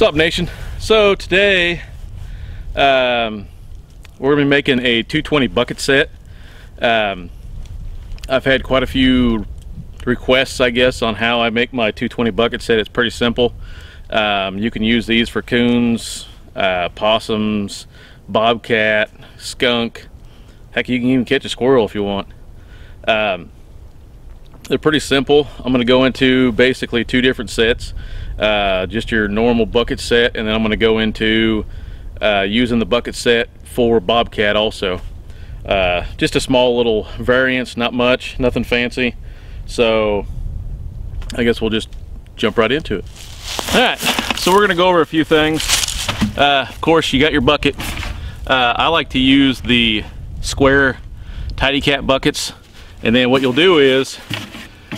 What's up nation? So today um, we're gonna be making a 220 bucket set. Um, I've had quite a few requests I guess on how I make my 220 bucket set. It's pretty simple. Um, you can use these for coons, uh, possums, bobcat, skunk. Heck, you can even catch a squirrel if you want. Um, they're pretty simple. I'm going to go into basically two different sets. Uh, just your normal bucket set, and then I'm going to go into uh, using the bucket set for Bobcat also. Uh, just a small little variance, not much, nothing fancy. So I guess we'll just jump right into it. All right, so we're going to go over a few things. Uh, of course, you got your bucket. Uh, I like to use the square tidy cat buckets and then what you'll do is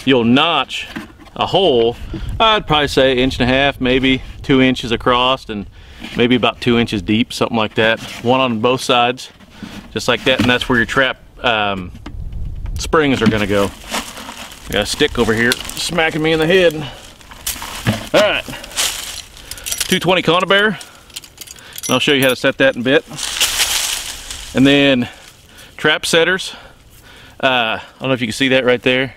you'll notch a hole I'd probably say inch and a half maybe two inches across and maybe about two inches deep something like that. One on both sides just like that and that's where your trap um, springs are gonna go. Got a stick over here smacking me in the head. All right. 220 conibear And I'll show you how to set that in a bit. And then trap setters. Uh, I don't know if you can see that right there.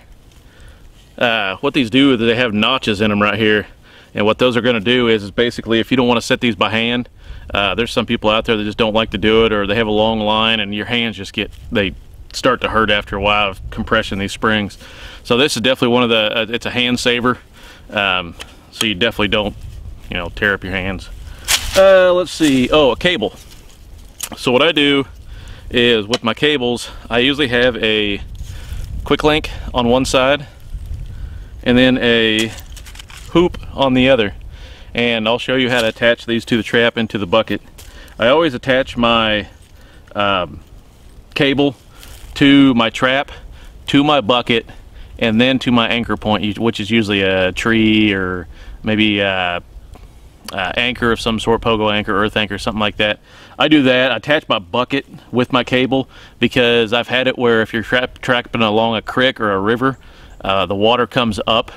Uh, what these do is they have notches in them right here. And what those are going to do is, is basically if you don't want to set these by hand, uh, there's some people out there that just don't like to do it or they have a long line and your hands just get, they start to hurt after a while of compression these springs. So this is definitely one of the, uh, it's a hand saver. Um, so you definitely don't, you know, tear up your hands. Uh, let's see, oh, a cable. So what I do is with my cables, I usually have a quick link on one side and then a hoop on the other. And I'll show you how to attach these to the trap into the bucket. I always attach my um, cable to my trap, to my bucket, and then to my anchor point, which is usually a tree or maybe a uh, anchor of some sort, pogo anchor, earth anchor, something like that. I do that. I attach my bucket with my cable because I've had it where if you're tra trapping along a creek or a river, uh, the water comes up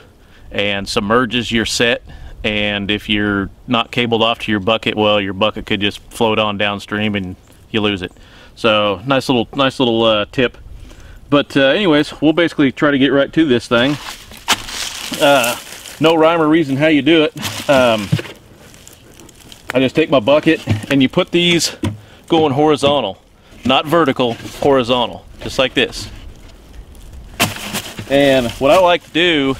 and submerges your set. And if you're not cabled off to your bucket, well, your bucket could just float on downstream and you lose it. So nice little, nice little uh, tip. But uh, anyways, we'll basically try to get right to this thing. Uh, no rhyme or reason how you do it. Um, I just take my bucket and you put these going horizontal, not vertical, horizontal, just like this. And what I like to do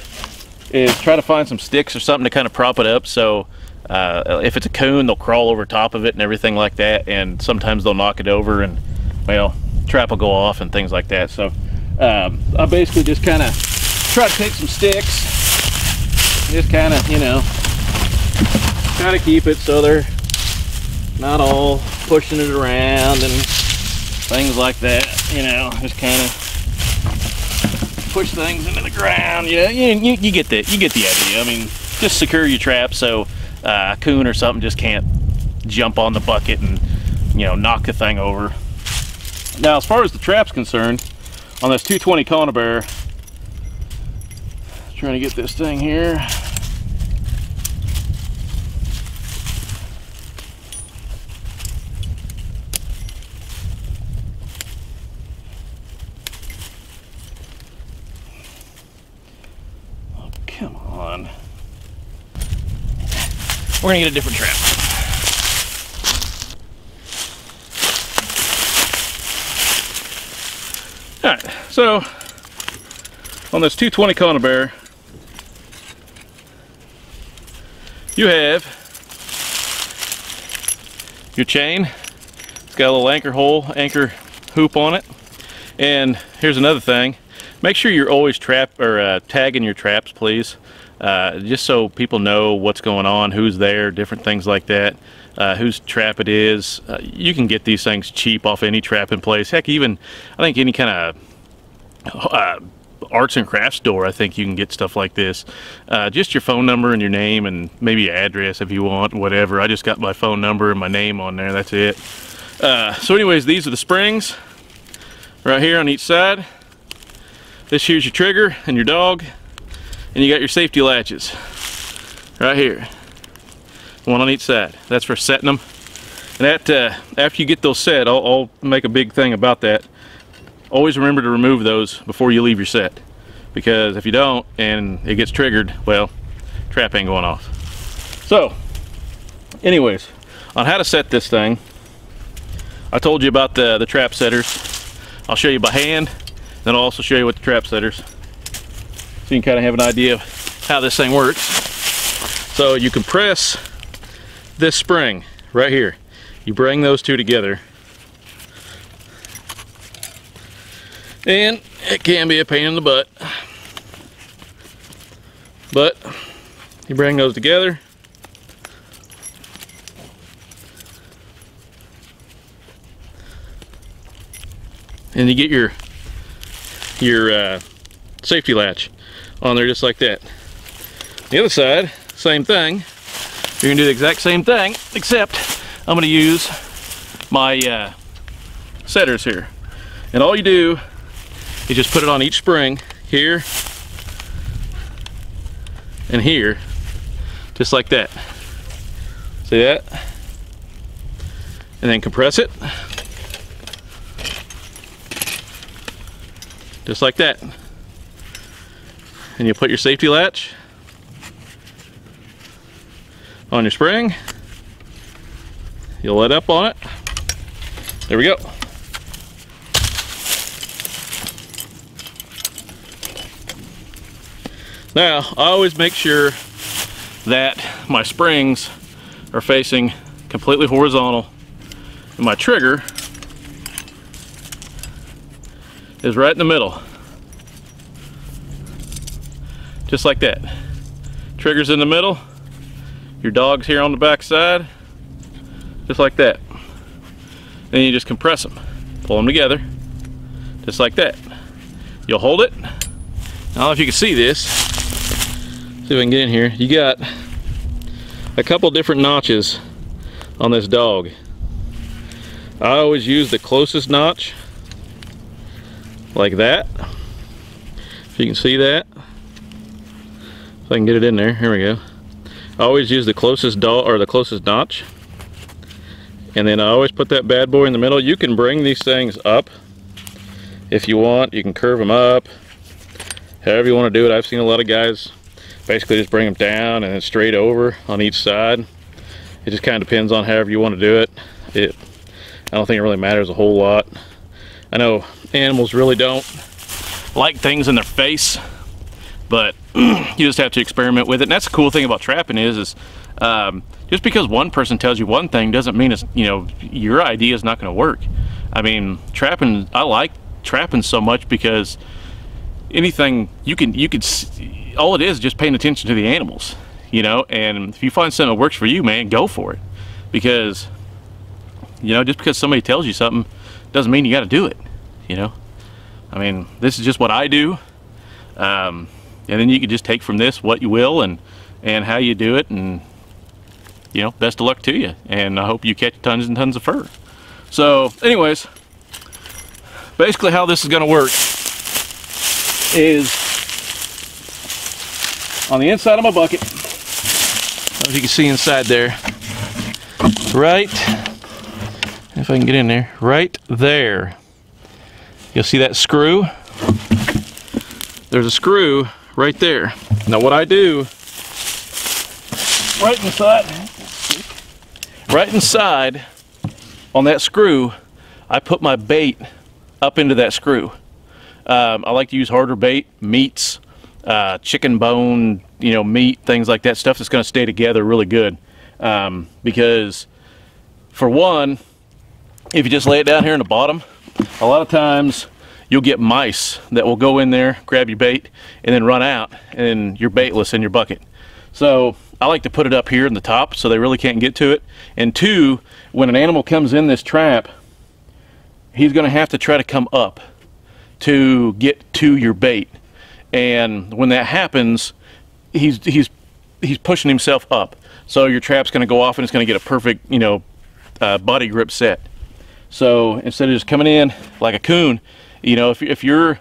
is try to find some sticks or something to kind of prop it up. So uh, if it's a coon they'll crawl over top of it and everything like that and sometimes they'll knock it over and well trap will go off and things like that. So um, I basically just kind of try to take some sticks just kind of you know try to keep it so they're not all pushing it around and things like that, you know, just kind of push things into the ground. Yeah, you, you, you, get the you get the idea. I mean, just secure your trap so uh, a coon or something just can't jump on the bucket and you know knock the thing over. Now, as far as the trap's concerned, on this 220 conibear, trying to get this thing here. We're gonna get a different trap. All right, so on this 220 conibear, you have your chain. It's got a little anchor hole, anchor hoop on it. And here's another thing. Make sure you're always trap or uh, tagging your traps, please uh, just so people know what's going on, who's there, different things like that, uh, whose trap it is. Uh, you can get these things cheap off any trap in place. Heck, even I think any kind of uh, arts and crafts store, I think you can get stuff like this. Uh, just your phone number and your name and maybe address if you want, whatever. I just got my phone number and my name on there, that's it. Uh, so anyways, these are the springs right here on each side. This here's your trigger and your dog and you got your safety latches right here. one on each side. That's for setting them. And that, uh, after you get those set, I'll, I'll make a big thing about that. Always remember to remove those before you leave your set. Because if you don't and it gets triggered, well, trap ain't going off. So, anyways, on how to set this thing, I told you about the, the trap setters. I'll show you by hand, then I'll also show you what the trap setters. So you can kind of have an idea of how this thing works. So you compress this spring right here. You bring those two together. And it can be a pain in the butt. But you bring those together. And you get your your uh, safety latch on there just like that. The other side, same thing. You're gonna do the exact same thing, except I'm gonna use my uh, setters here. And all you do is just put it on each spring here and here, just like that. See that? And then compress it. Just like that. And you put your safety latch on your spring. You'll let up on it. There we go. Now, I always make sure that my springs are facing completely horizontal and my trigger is right in the middle. Just like that. Trigger's in the middle, your dog's here on the back side, just like that. Then you just compress them, pull them together, just like that. You'll hold it. I don't know if you can see this. See if I can get in here. You got a couple different notches on this dog. I always use the closest notch like that. If you can see that. If I can get it in there, here we go. I always use the closest dot or the closest notch. And then I always put that bad boy in the middle. You can bring these things up if you want. You can curve them up. However you want to do it. I've seen a lot of guys basically just bring them down and then straight over on each side. It just kind of depends on however you want to do it. It I don't think it really matters a whole lot. I know animals really don't like things in their face, but you just have to experiment with it. And that's the cool thing about trapping is, is um, just because one person tells you one thing doesn't mean it's, you know, your idea is not going to work. I mean, trapping, I like trapping so much because anything you can, you could, all it is just paying attention to the animals, you know, and if you find something that works for you, man, go for it. Because, you know, just because somebody tells you something doesn't mean you got to do it, you know. I mean, this is just what I do. Um, and then you can just take from this what you will and, and how you do it. And, you know, best of luck to you. And I hope you catch tons and tons of fur. So, anyways, basically how this is going to work is on the inside of my bucket. as you can see inside there. Right if I can get in there, right there. You'll see that screw. There's a screw right there. Now what I do, right inside, right inside on that screw, I put my bait up into that screw. Um, I like to use harder bait, meats, uh, chicken bone, you know, meat, things like that, stuff that's going to stay together really good. Um, because for one, if you just lay it down here in the bottom, a lot of times you'll get mice that will go in there, grab your bait, and then run out, and you're baitless in your bucket. So I like to put it up here in the top so they really can't get to it. And two, when an animal comes in this trap, he's gonna have to try to come up to get to your bait. And when that happens, he's, he's, he's pushing himself up. So your trap's gonna go off and it's gonna get a perfect, you know, uh, body grip set. So instead of just coming in like a coon, you know, if, if your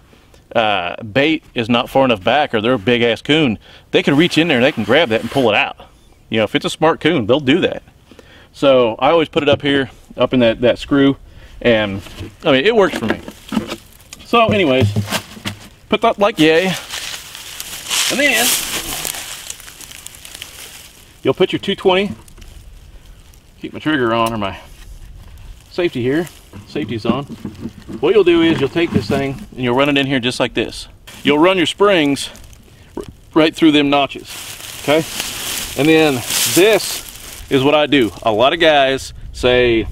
uh, bait is not far enough back or they're a big ass coon, they can reach in there and they can grab that and pull it out. You know, if it's a smart coon, they'll do that. So I always put it up here, up in that, that screw, and I mean, it works for me. So anyways, put that like yay, and then you'll put your 220, keep my trigger on or my safety here, safety's on. What you'll do is you'll take this thing and you'll run it in here just like this. You'll run your springs right through them notches, okay? And then this is what I do. A lot of guys say,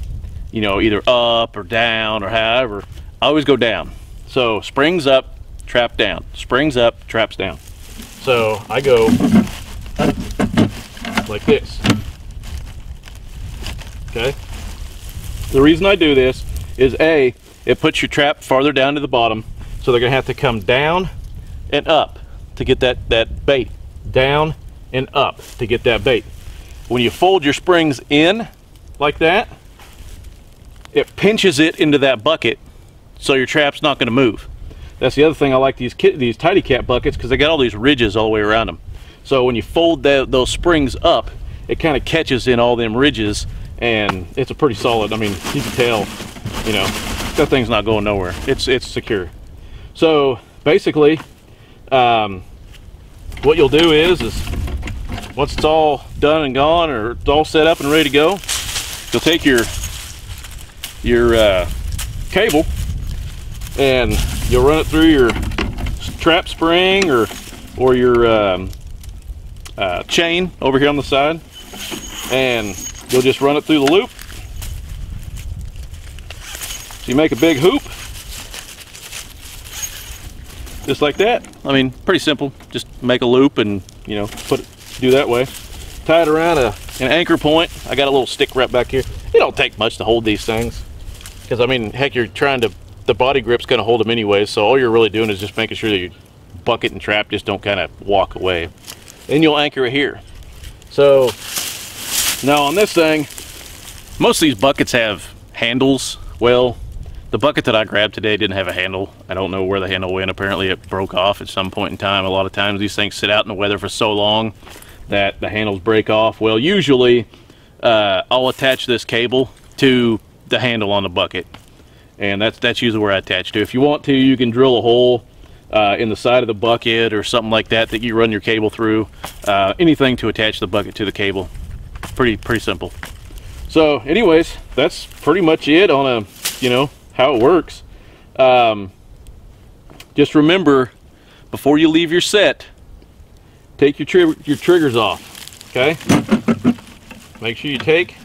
you know, either up or down or however. I always go down. So springs up, trap down. Springs up, traps down. So I go like this. Okay? The reason I do this is A, it puts your trap farther down to the bottom. So they're gonna have to come down and up to get that, that bait. Down and up to get that bait. When you fold your springs in like that, it pinches it into that bucket so your trap's not going to move. That's the other thing I like these these tidy cat buckets because they got all these ridges all the way around them. So when you fold that, those springs up, it kind of catches in all them ridges and it's a pretty solid, I mean, you can tell, you know, that thing's not going nowhere. It's, it's secure. So basically, um, what you'll do is, is once it's all done and gone or it's all set up and ready to go, you'll take your your uh, cable and you'll run it through your trap spring or or your um, uh, chain over here on the side and you'll just run it through the loop. So you make a big hoop. Just like that. I mean pretty simple. Just make a loop and you know put it do that way. Tie it around a, an anchor point. I got a little stick wrap back here. It don't take much to hold these things. Because I mean heck you're trying to the body grip's going to hold them anyway so all you're really doing is just making sure that your bucket and trap just don't kind of walk away. Then you'll anchor it here. So now on this thing most of these buckets have handles well the bucket that I grabbed today didn't have a handle. I don't know where the handle went. Apparently it broke off at some point in time. A lot of times these things sit out in the weather for so long that the handles break off. Well, usually uh, I'll attach this cable to the handle on the bucket. And that's, that's usually where I attach to. If you want to, you can drill a hole uh, in the side of the bucket or something like that that you run your cable through. Uh, anything to attach the bucket to the cable. Pretty, pretty simple. So anyways, that's pretty much it on a, you know, how it works. Um, just remember, before you leave your set, take your, tri your triggers off, okay? Make sure you take,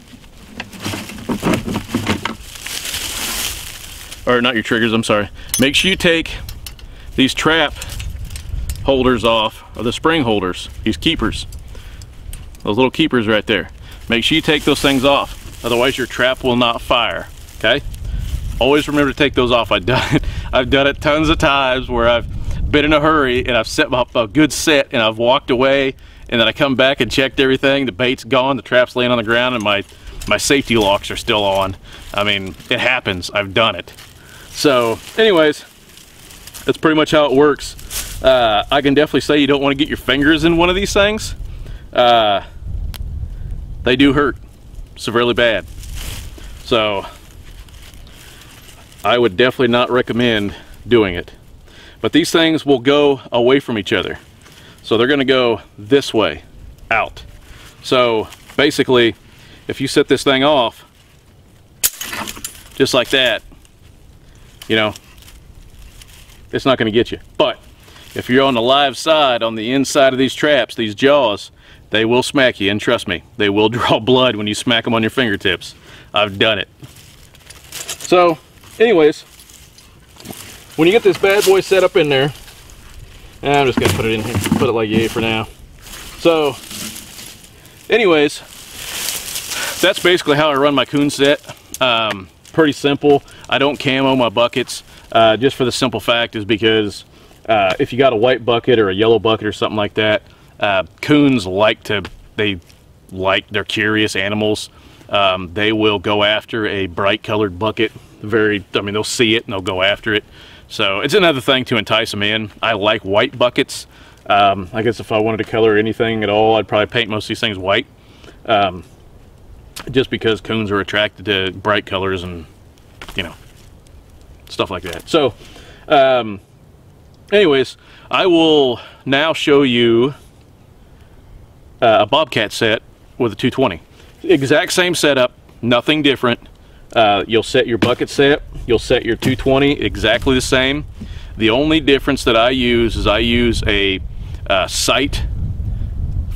or not your triggers, I'm sorry. Make sure you take these trap holders off, or the spring holders, these keepers. Those little keepers right there. Make sure you take those things off, otherwise your trap will not fire, okay? always remember to take those off. I've done it, I've done it tons of times where I've been in a hurry and I've set up a good set and I've walked away and then I come back and checked everything. The bait's gone, the trap's laying on the ground and my, my safety locks are still on. I mean, it happens, I've done it. So anyways, that's pretty much how it works. Uh, I can definitely say you don't want to get your fingers in one of these things. Uh, they do hurt severely bad. So I would definitely not recommend doing it. But these things will go away from each other. So they're gonna go this way, out. So basically, if you set this thing off, just like that, you know, it's not gonna get you. But if you're on the live side, on the inside of these traps, these jaws, they will smack you, and trust me, they will draw blood when you smack them on your fingertips. I've done it. So, anyways, when you get this bad boy set up in there, I'm just gonna put it in here, put it like yay for now. So, anyways, that's basically how I run my coon set. Um, pretty simple. I don't camo my buckets, uh, just for the simple fact is because uh, if you got a white bucket or a yellow bucket or something like that, uh, coons like to, they like, they're curious animals. Um, they will go after a bright colored bucket very, I mean, they'll see it and they'll go after it. So it's another thing to entice them in. I like white buckets. Um, I guess if I wanted to color anything at all, I'd probably paint most of these things white. Um, just because coons are attracted to bright colors and, you know, stuff like that. So, um, anyways, I will now show you uh, a Bobcat set with a 220. Exact same setup, nothing different. Uh, you'll set your bucket set, you'll set your 220 exactly the same. The only difference that I use is I use a uh, sight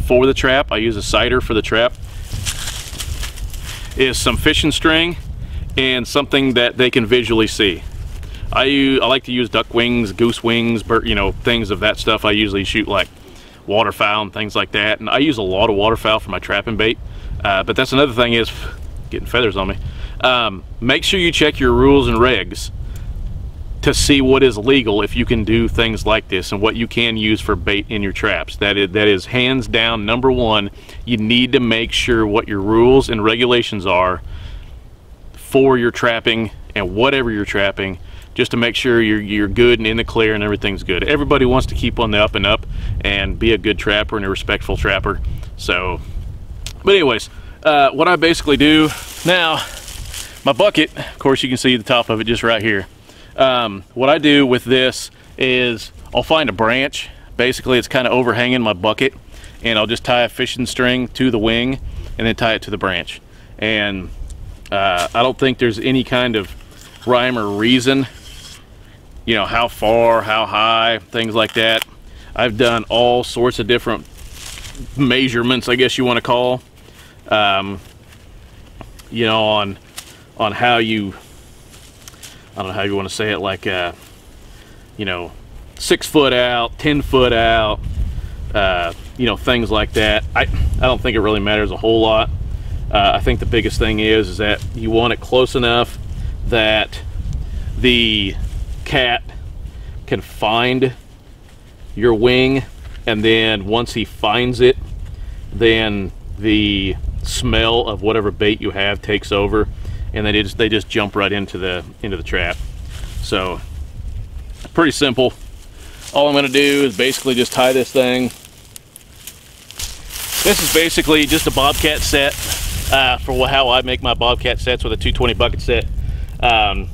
for the trap. I use a sighter for the trap. Is some fishing string and something that they can visually see. I use, I like to use duck wings, goose wings, bird, you know, things of that stuff. I usually shoot like waterfowl and things like that. And I use a lot of waterfowl for my trapping bait. Uh, but that's another thing is getting feathers on me. Um, make sure you check your rules and regs to see what is legal if you can do things like this and what you can use for bait in your traps. That is, that is hands down number one. You need to make sure what your rules and regulations are for your trapping and whatever you're trapping just to make sure you're, you're good and in the clear and everything's good. Everybody wants to keep on the up and up and be a good trapper and a respectful trapper. So, but anyways, uh, what I basically do now, my bucket, of course you can see the top of it just right here. Um, what I do with this is I'll find a branch. Basically it's kind of overhanging my bucket and I'll just tie a fishing string to the wing and then tie it to the branch. And uh, I don't think there's any kind of rhyme or reason you know, how far, how high, things like that. I've done all sorts of different measurements, I guess you want to call, um, you know, on on how you, I don't know how you want to say it, like, uh, you know, six foot out, 10 foot out, uh, you know, things like that. I, I don't think it really matters a whole lot. Uh, I think the biggest thing is, is that you want it close enough that the cat can find your wing and then once he finds it then the smell of whatever bait you have takes over and then they just they just jump right into the into the trap. So pretty simple. All I'm gonna do is basically just tie this thing. This is basically just a bobcat set uh, for how I make my bobcat sets with a 220 bucket set. Um,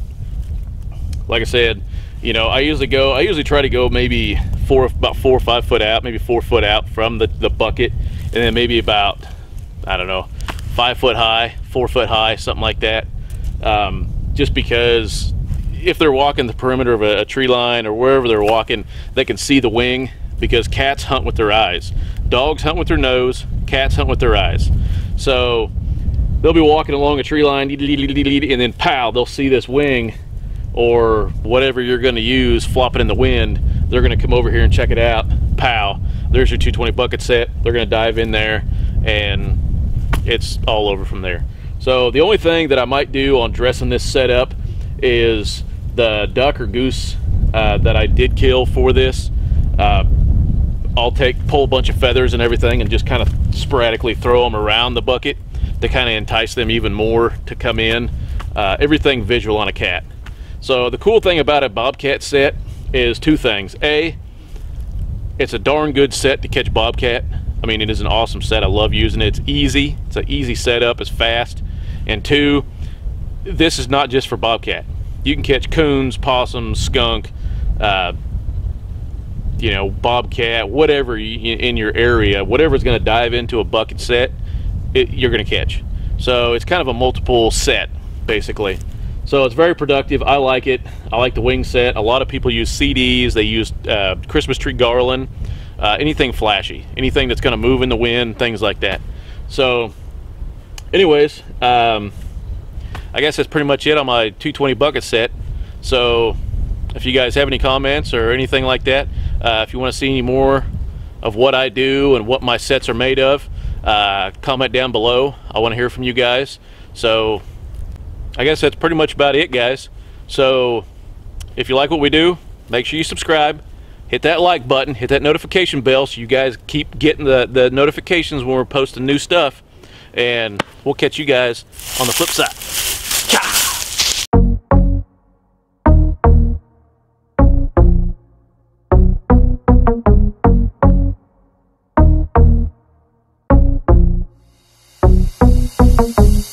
like I said, you know, I usually go, I usually try to go maybe four, about four or five foot out, maybe four foot out from the, the bucket, and then maybe about, I don't know, five foot high, four foot high, something like that. Um, just because if they're walking the perimeter of a, a tree line or wherever they're walking, they can see the wing because cats hunt with their eyes. Dogs hunt with their nose, cats hunt with their eyes. So they'll be walking along a tree line and then pow, they'll see this wing or whatever you're going to use flopping in the wind they're going to come over here and check it out. Pow. There's your 220 bucket set. They're going to dive in there and it's all over from there. So the only thing that I might do on dressing this setup is the duck or goose uh, that I did kill for this. Uh, I'll take pull a bunch of feathers and everything and just kind of sporadically throw them around the bucket to kind of entice them even more to come in. Uh, everything visual on a cat so the cool thing about a Bobcat set is two things. A, it's a darn good set to catch Bobcat. I mean, it is an awesome set. I love using it. It's easy. It's an easy setup. It's fast. And two, this is not just for Bobcat. You can catch coons, possums, skunk, uh, you know, bobcat, whatever in your area, whatever's going to dive into a bucket set, it, you're going to catch. So it's kind of a multiple set, basically. So it's very productive. I like it. I like the wing set. A lot of people use CDs. They use uh, Christmas tree garland, uh, anything flashy, anything that's going to move in the wind, things like that. So anyways, um, I guess that's pretty much it on my 220 bucket set. So if you guys have any comments or anything like that, uh, if you want to see any more of what I do and what my sets are made of, uh, comment down below. I want to hear from you guys. So I guess that's pretty much about it, guys. So if you like what we do, make sure you subscribe, hit that like button, hit that notification bell so you guys keep getting the, the notifications when we're posting new stuff. And we'll catch you guys on the flip side. Thank